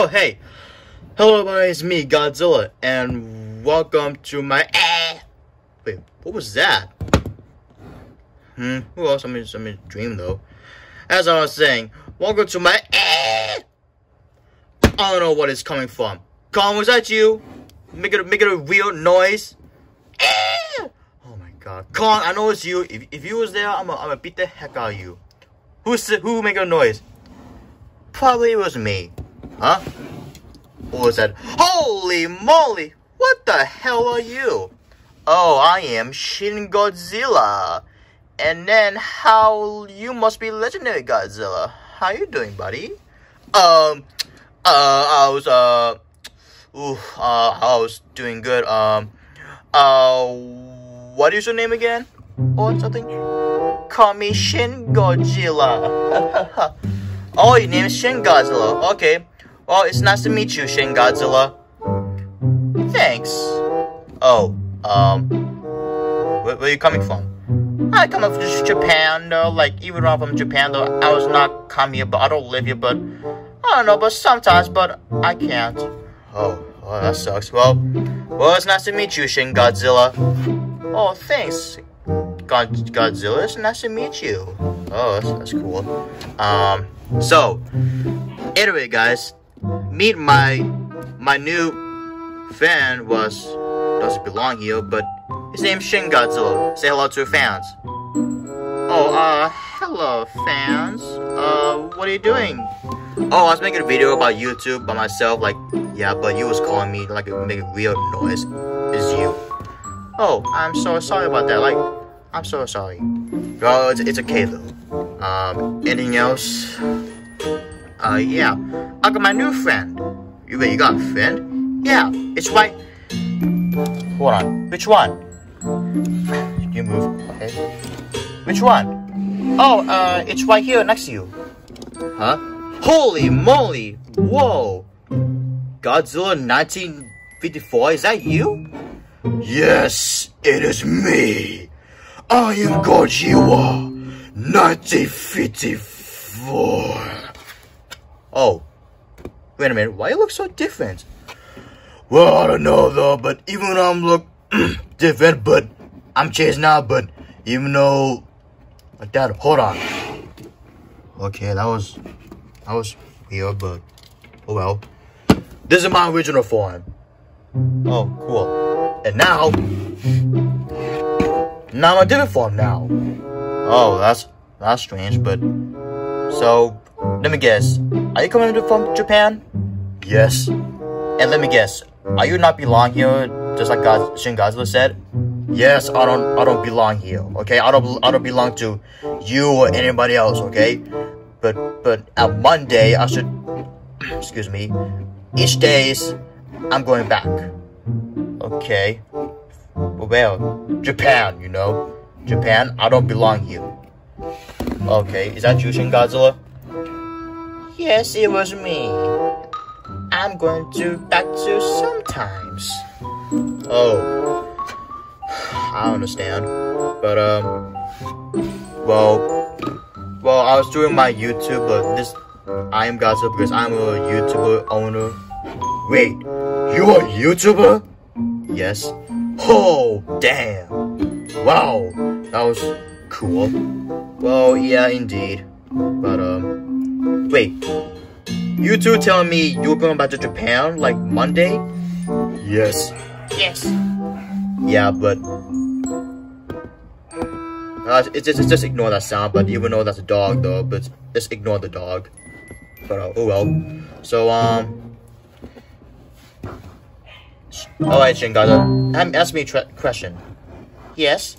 Oh, hey. Hello, my name is me, Godzilla, and welcome to my. Eh. Wait, what was that? Hmm, who else? I'm in, I'm in a dream, though. As I was saying, welcome to my. Eh. I don't know what it's coming from. Colin, was that you? Make it, make it a real noise. Eh. Oh my god. Colin, I know it's you. If, if you was there, I'm gonna beat the heck out of you. Who's who make a noise? Probably it was me. Huh? What was that? Holy moly! What the hell are you? Oh, I am Shin Godzilla. And then how you must be legendary Godzilla. How you doing, buddy? Um, uh, I was, uh, ooh, uh, I was doing good. Um, uh, what is your name again? Or something? Call me Shin Godzilla. oh, your name is Shin Godzilla. Okay. Well, it's nice to meet you, Shin Godzilla. Thanks. Oh, um, where, are you coming from? I come from Japan, though. Like, even though I'm from Japan, though, I was not come here, but I don't live here, but I don't know, but sometimes, but I can't. Oh, oh, that sucks. Well, well, it's nice to meet you, Shin Godzilla. Oh, thanks, God, Godzilla. It's nice to meet you. Oh, that's, that's cool. Um, so, anyway, guys, meet my my new fan was doesn't belong here, but his name's Shin Godzilla. Say hello to your fans. Oh, uh, hello fans. Uh, what are you doing? Oh, I was making a video about YouTube by myself, like, yeah, but you was calling me, like, making weird noise. Is you. Oh, I'm so sorry about that, like, I'm so sorry. Well, it's, it's okay though. Um, anything else? Uh, yeah. I got my new friend. You, you got a friend? Yeah, it's right. Hold on. Which one? You move. Okay. Which one? Oh, uh, it's right here next to you. Huh? Holy moly! Whoa! Godzilla 1954, is that you? Yes, it is me. I am Godzilla 1954. Oh, wait a minute. Why you look so different? Well, I don't know though, but even though I'm look different, but I'm chasing now, but even though like that, hold on. Okay, that was that was weird, but oh well. This is my original form. Oh, cool. And now, now I'm a different form now. Oh, that's that's strange, but so let me guess. Are you coming from Japan? Yes. And let me guess. Are you not belong here, just like God, Shin Godzilla said? Yes, I don't. I don't belong here. Okay, I don't. I don't belong to you or anybody else. Okay, but but at Monday I should. excuse me. Each days, I'm going back. Okay. Well, Japan, you know. Japan, I don't belong here. Okay, is that you, Shin Godzilla? Yes, it was me. I'm going to back to sometimes. Oh. I understand. But, um, well, well, I was doing my YouTube, but this, I am Godzilla because I'm a YouTuber owner. Wait, you a YouTuber? Yes. Oh, damn. Wow, that was cool. Well, yeah, indeed. But, um, wait. You two telling me you're going back to Japan, like, Monday? Yes. Yes. Yeah, but... Uh, it's just, it's just ignore that sound, but even though that's a dog, though, but just ignore the dog. But, uh, oh well. So, um... Alright, Shingaza, ask me a question. Yes?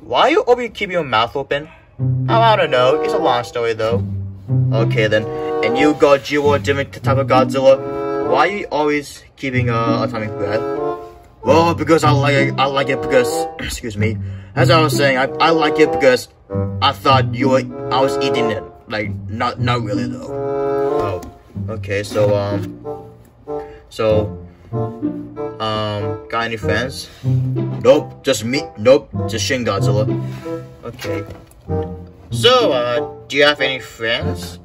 Why are you always keeping your mouth open? Oh, I don't know. It's a long story, though. Okay, then. And you, Godzilla, different type of Godzilla. Why are you always keeping uh, atomic breath? Well, because I like it. I like it because, excuse me. As I was saying, I, I like it because I thought you were. I was eating it. Like, not not really though. Oh, okay. So um, so um, got any fans? Nope, just me. Nope, just Shin Godzilla. Okay. So, uh, do you have any friends?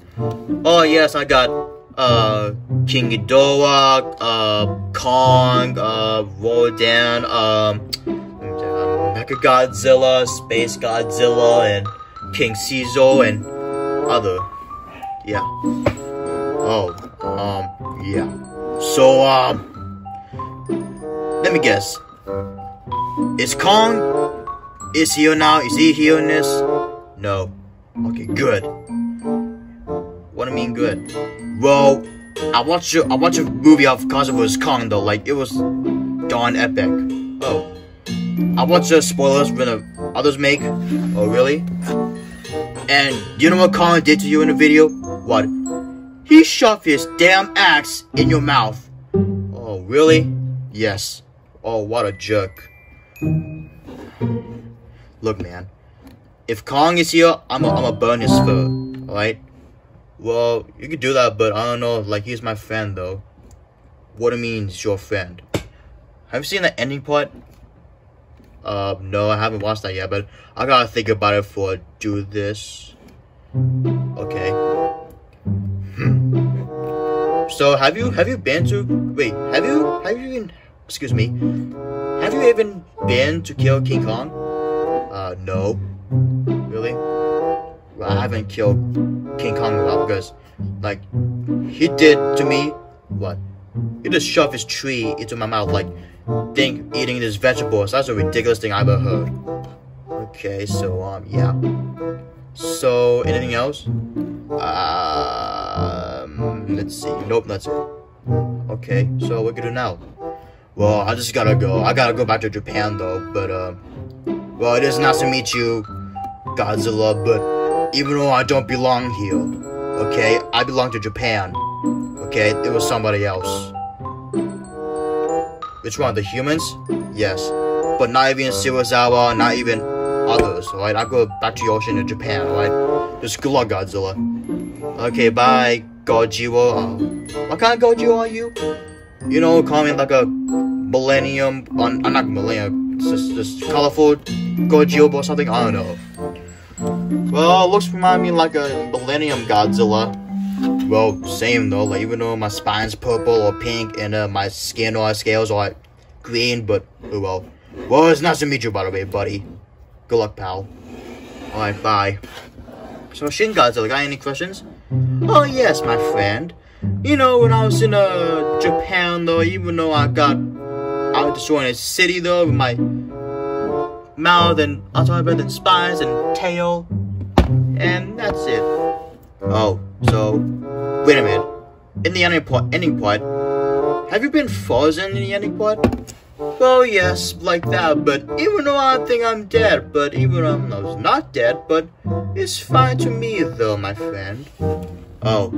Oh, yes, I got uh, King Ghidorah, uh, Kong, uh, Rodan, um, Mecha Godzilla, Space Godzilla, and King Caesar, and other. Yeah. Oh, um, yeah. So, um, let me guess. Is Kong? Is he here now? Is he here in this? No. Okay, good. What do I mean good? Well, I watched a, I watched a movie of Godzilla Kong though. Like it was darn epic. Oh, I watched the spoilers when the others make. Oh really? And you know what Kong did to you in the video? What? He shoved his damn axe in your mouth. Oh really? Yes. Oh what a jerk. Look man. If Kong is here, I'm gonna burn his fur. Alright? Well, you could do that, but I don't know. Like, he's my friend, though. What do you mean, he's your friend? Have you seen the ending part? Uh, no, I haven't watched that yet, but I gotta think about it for do this. Okay. Hmm. So, have you have you been to? Wait, have you have you even? Excuse me. Have you even been to kill King Kong? Uh, no. Really? I haven't killed King Kong a because, like, he did to me what? He just shoved his tree into my mouth, like, think eating this vegetables. That's a ridiculous thing I've ever heard. Okay, so um, yeah. So anything else? Um, let's see. Nope, that's it. Okay, so what can we do now? Well, I just gotta go. I gotta go back to Japan though. But um, well, it is nice to meet you, Godzilla. But even though I don't belong here, okay? I belong to Japan, okay? It was somebody else. Which one? The humans? Yes. But not even Serizawa, not even others, alright? I go back to Yoshi in Japan, alright? Just good luck, Godzilla. Okay, bye. Uh, what kind of Gojira are you? You know, call me like a millennium, on, uh, not millennium, just, just colorful Gojira or something, I don't know. Well, looks remind me like a Millennium Godzilla. Well, same though, like even though my spine's purple or pink and uh, my skin or scales are green, but oh well. Well, it's nice to meet you by the way, buddy. Good luck, pal. Alright, bye. So, Shin Godzilla, got any questions? Oh, yes, my friend. You know, when I was in uh, Japan, though, even though I got I was destroying a city, though, with my mouth and outside and spines and tail. And that's it. Oh, so wait a minute. In the ending part, ending part, have you been frozen in the ending part? Well, yes, like that, but even though I think I'm dead, but even though I'm not dead, but it's fine to me though, my friend. Oh,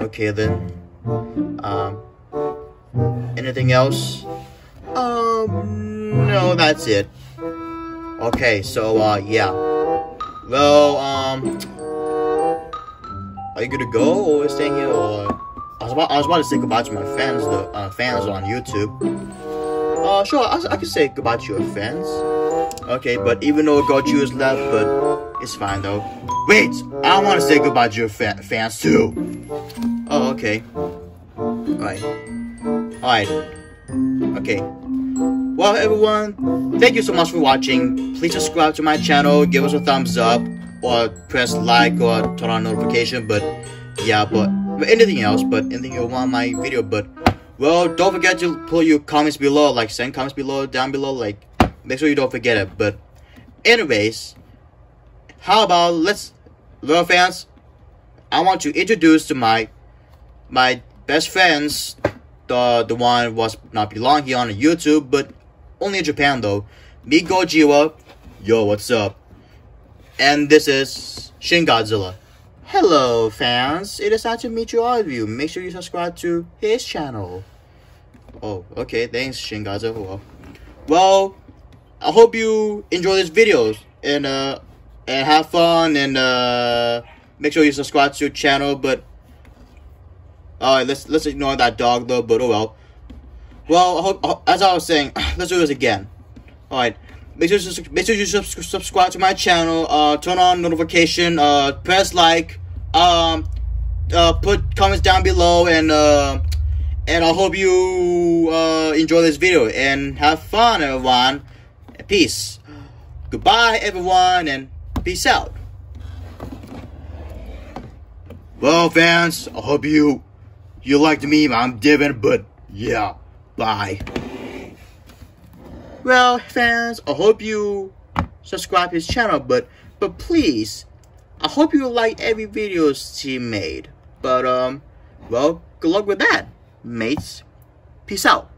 okay then. Um, anything else? Um, no, that's it. Okay, so, uh, yeah. Well, um... Are you gonna go, or stay here, or... I was, about, I was about to say goodbye to my fans, the uh, fans on YouTube. Uh, sure, I, I can say goodbye to your fans. Okay, but even though Goju is left, but it's fine though. Wait, I want to say goodbye to your fa fans too. Oh, okay. Alright. Alright. Okay. Well, everyone, thank you so much for watching. Please subscribe to my channel, give us a thumbs up, or press like or turn on notification. But yeah, but, but anything else, but anything you want my video. But well, don't forget to put your comments below, like send comments below, down below, like make sure you don't forget it. But anyways, how about let's, little fans, I want to introduce to my my best friends the the one was not belong here on YouTube, but only in Japan though. Me Gojira, yo, what's up? And this is Shin Godzilla. Hello, fans. It is nice to meet you all of you. Make sure you subscribe to his channel. Oh, okay. Thanks, Shin Godzilla. Well, I hope you enjoy this video and uh and have fun and uh make sure you subscribe to your channel. But alright, let's let's ignore that dog though. But oh well. Well, as I was saying, let's do this again. Alright, make sure, to, make sure you subscribe to my channel, uh, turn on notification, uh, press like, um, uh, put comments down below and uh, and I hope you uh, enjoy this video and have fun everyone. Peace. Goodbye everyone and peace out. Well fans, I hope you you liked me. I'm Devin, but yeah, bye. Well fans, I hope you subscribe his channel, but but please, I hope you like every videos he made. But um, well, good luck with that, mates. Peace out.